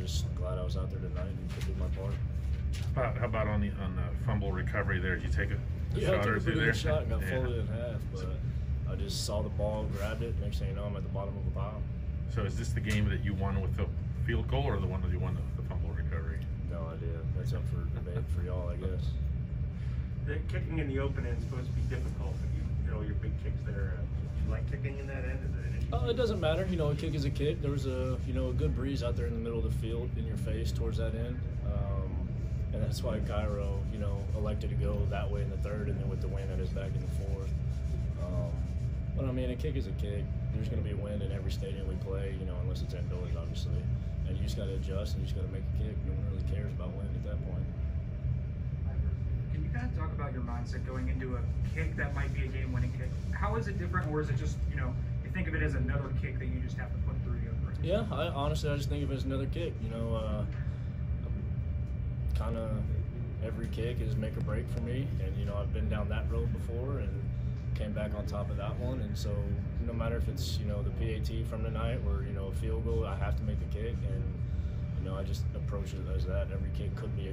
just glad I was out there tonight and could do my part. How about, how about on the on the fumble recovery there? Did you take a, a Yeah, shot I took or a two pretty there? good shot, got Yeah. folded in half, but I just saw the ball, grabbed it. Next thing you know, I'm at the bottom of the pile. So is this the game that you won with the field goal, or the one that you won the, the fumble recovery? No idea. That's up for debate for y'all, I guess. The kicking in the open end is supposed to be difficult, but you, you all your big kicks there. Uh, do you like kicking in that end? Is it an issue? Uh, it doesn't matter. You know, a kick is a kick. There was a you know a good breeze out there in the middle of the field in your face towards that end, um, and that's why Cairo you know elected to go that way in the third, and then with the wind at his back in the fourth. Um, but I mean, a kick is a kick. There's going to be wind in every stadium we play, you know, unless it's indoors, obviously. And you just got to adjust and you just got to make a kick. No one really cares about wind at that point. Can you kind of talk about your mindset going into a kick that might be a game-winning kick? How is it different, or is it just you know think of it as another kick that you just have to put through the other? Yeah, I honestly I just think of it as another kick. You know, uh, kind of every kick is make or break for me, and you know I've been down that road before and came back on top of that one. And so no matter if it's you know the PAT from tonight or you know a field goal, I have to make the kick, and you know I just approach it as that. Every kick could be a